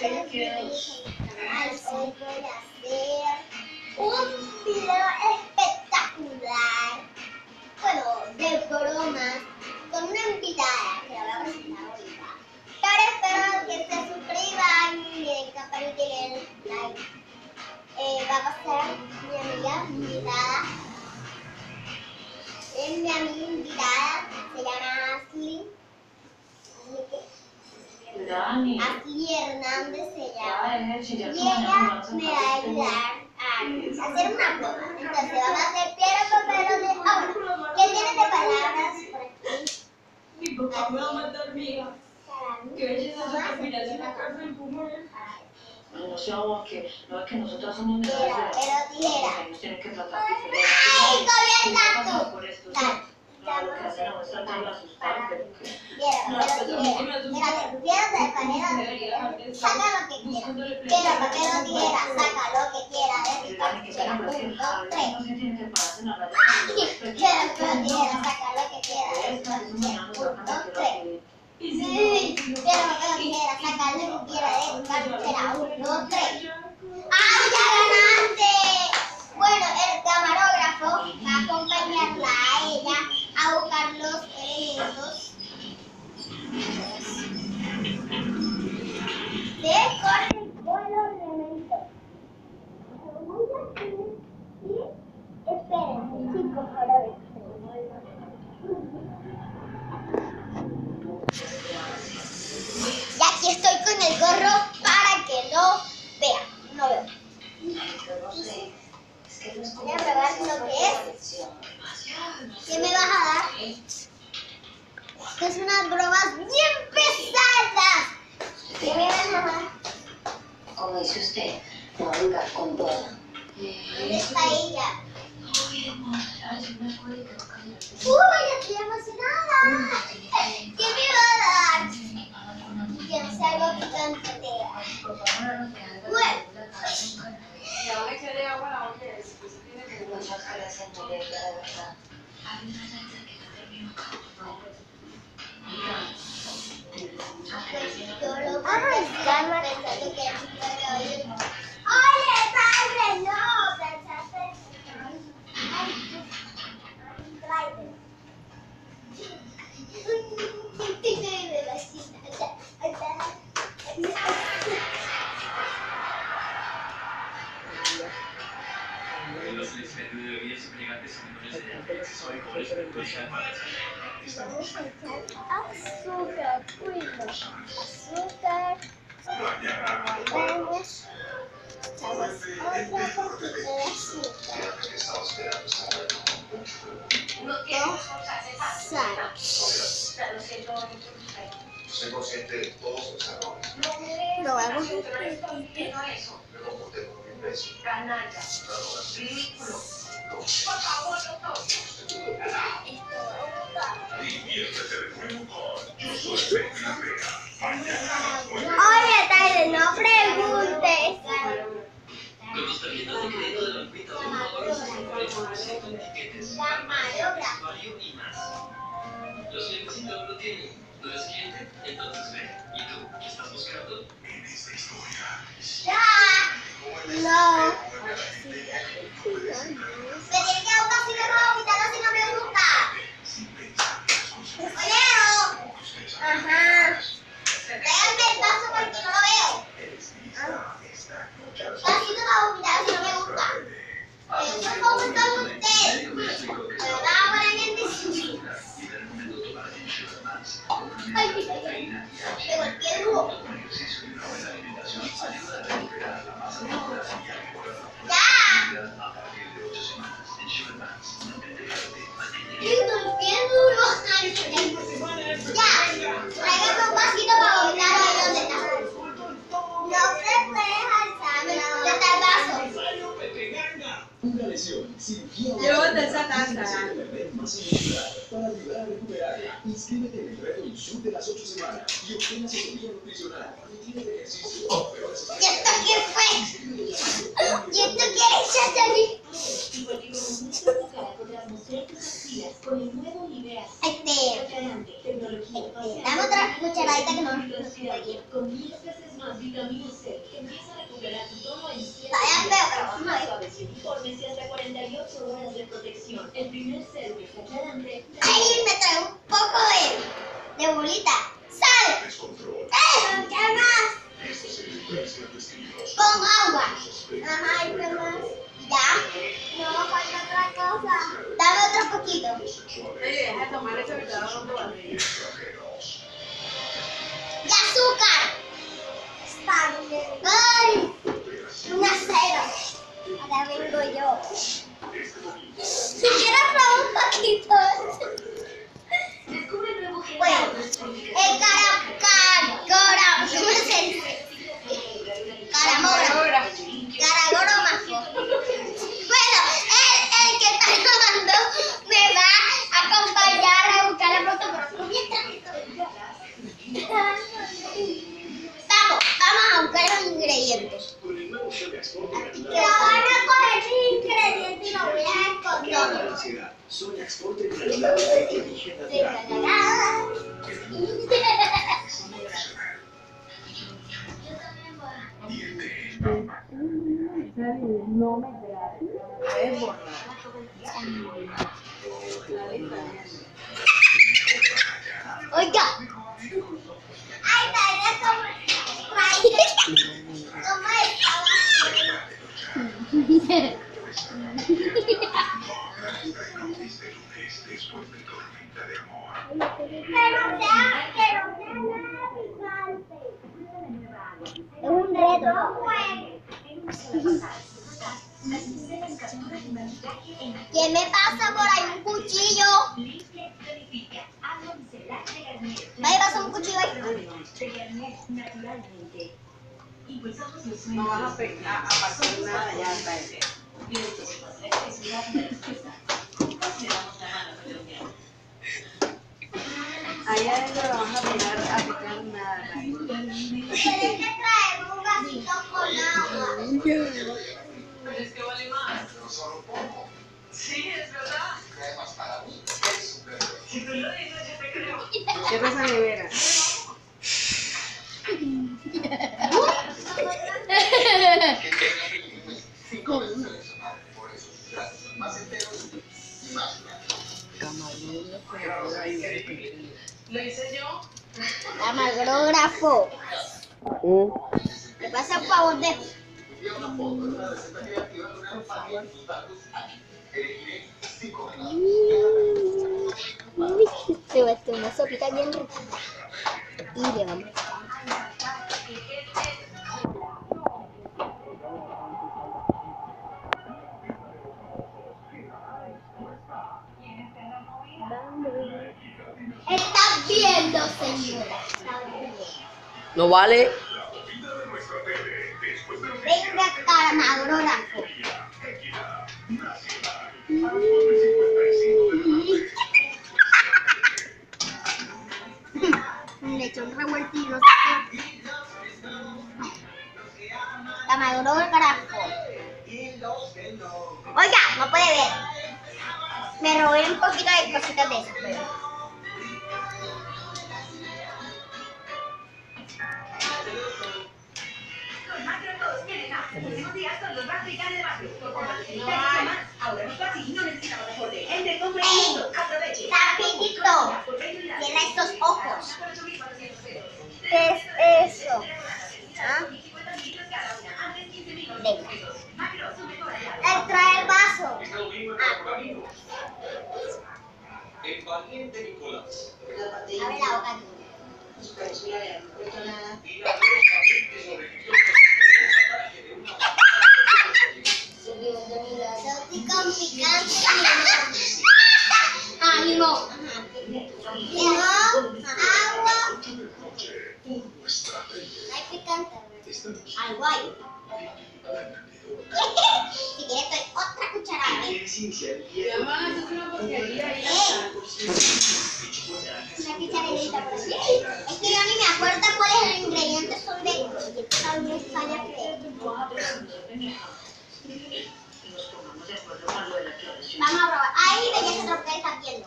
Thank you. Hacer un video espectacular. Bueno, de bromas con una invitada que la a presentar ahorita. Pero espero que se suscriban y den campanita den like. Eh, va a pasar mi amiga mi invitada. Es mi amiga invitada, se llama Ashley. ¿Qué? Dani. Hernández se llama. Y ella me va a ayudar a hacer una broma. Entonces vamos a hacer piedra, papel o de... Ah, bueno. ¿Qué tienes de palabras por aquí? Mi papá me va a matar, mija. Para Que ella Vamos se a hacer termina de ¿cómo es? Para- No sé, vos, que no es que nosotras somos de pero tijera. que nos tienen que tratar diferente. ¡Ay, comienza No pasamos tú! por esto, Dale. ¿sí? No, lo que hacen a es tratar de asustar, pero que... Piedra, No, papel pues o a mí sí me tijera. asusta. Mírate, piedra, papel Debería dejar de o estar Saca lo que quieras. buscándole Piedra, pleito. papel o tijera. Saca lo que quieras. De mi que que Un, dos, tres. no se tiene que pararse en la raya. Piedra, papel o tijera. Saca lo que quieras. De mi mano, Un, dos, tres. que- Sí, piedra, papel o tijera. Saca lo que quieras. De mi cartera. Un, dos, tres. ¡Ay, ya ganaste! Bueno, el camarógrafo va a acompañarla a ella a buscar los elementos. De corte con los elementos. Muy así. Y espérense, chicos, para ver. Y aquí estoy con el gorro para que lo vean. No veo. Voy a probar lo que es. ¿Qué me vas a dar? Es unas Ay, calma, un. Oye, padre, no, pensaste. Ay, Los distribuidores elegantes y menores de edad, accesorios, publicidad para Vamos a echar azúcar, primo. Azúcar. Vamos. Soy consciente de todos los errores. Imbécil. Diviértete de nuevo con Yo soy Betty la Fea. Mañana, Oye, Tyler, no preguntes. Con los tarjetas de crédito de y más. Clientes y todo lo tienen. ¿No eres cliente? Entonces ve. Recuperarla. Inscríbete en el reto Insur de las 8 semanas y obtén asesoría nutricional, rutina de ejercicio, pruebas ¿Y esto qué fue? ¿Y esto qué es, Chatali? Este, este, dame otra. cucharadita que no Con 10 veces más vitamina C, empieza a recuperar tu tono ¡Sal! ¡Eh! ¿Qué más? Con agua. Ajá, ¿y qué más? ¿Ya? No, falta otra cosa. Dame otro poquito. sexuales Oye, deja de tomar eso que te da dando barriga. extranjeros. ¡Y azúcar! Está bien. ¡Ay! Un acero. Ahora vengo yo. Es borrar. Oiga. ¿Qué me pasa por ahí? Un cuchillo. Vaya, pasa un cuchillo ahí. No van a pegar, a nada, ya está. Allá adentro lo a pegar, a Sí, es verdad. Cremas para mí es un bebé. Si tú lo dices, yo te creo. Cierra esa nevera. Por. Lo hice yo. Camarógrafo. ¿Qué pasa, por favor? De... Envía una Se va a hacer una sopita bien rica. Y le vamos. Estás viendo, señora. No vale. Venga, camarógrafo. Entre, compre y listo. Aproveche. Rapidito. Por 20 unidades. Tiene estos ojos. Por 8.400 pesos. ¿Qué es es está. Que yo ni me acuerdo cuáles los ingredientes son de. Vamos a probar. Ahí, belleza, que estás viendo.